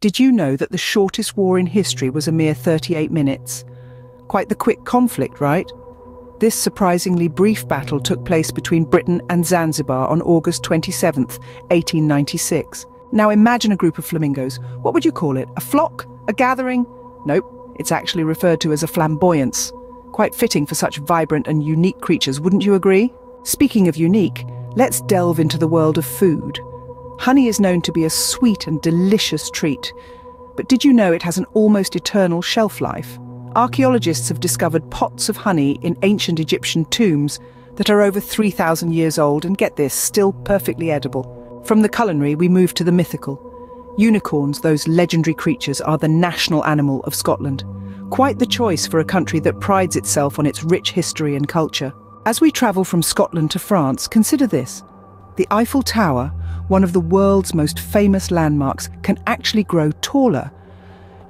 Did you know that the shortest war in history was a mere 38 minutes? Quite the quick conflict, right? This surprisingly brief battle took place between Britain and Zanzibar on August 27, 1896. Now imagine a group of flamingos. What would you call it? A flock? A gathering? Nope, it's actually referred to as a flamboyance. Quite fitting for such vibrant and unique creatures, wouldn't you agree? Speaking of unique, let's delve into the world of food. Honey is known to be a sweet and delicious treat. But did you know it has an almost eternal shelf life? Archaeologists have discovered pots of honey in ancient Egyptian tombs that are over 3,000 years old and get this, still perfectly edible. From the culinary, we move to the mythical. Unicorns, those legendary creatures, are the national animal of Scotland. Quite the choice for a country that prides itself on its rich history and culture. As we travel from Scotland to France, consider this. The Eiffel Tower, one of the world's most famous landmarks, can actually grow taller.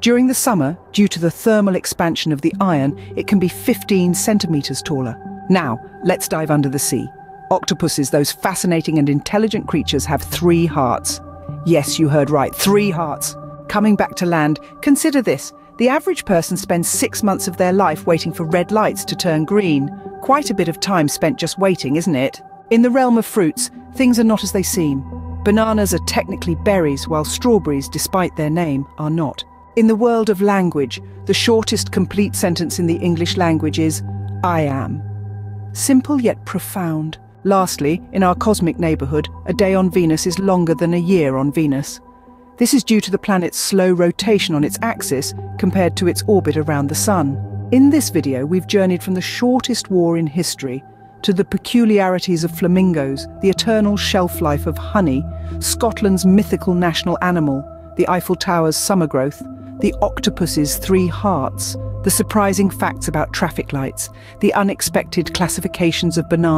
During the summer, due to the thermal expansion of the iron, it can be 15 centimetres taller. Now, let's dive under the sea. Octopuses, those fascinating and intelligent creatures, have three hearts. Yes, you heard right, three hearts. Coming back to land, consider this. The average person spends six months of their life waiting for red lights to turn green. Quite a bit of time spent just waiting, isn't it? In the realm of fruits, things are not as they seem. Bananas are technically berries, while strawberries, despite their name, are not. In the world of language, the shortest complete sentence in the English language is, I am. Simple yet profound. Lastly, in our cosmic neighbourhood, a day on Venus is longer than a year on Venus. This is due to the planet's slow rotation on its axis compared to its orbit around the Sun. In this video, we've journeyed from the shortest war in history to the peculiarities of flamingos, the eternal shelf life of honey, Scotland's mythical national animal, the Eiffel Tower's summer growth, the octopus's three hearts, the surprising facts about traffic lights, the unexpected classifications of bananas,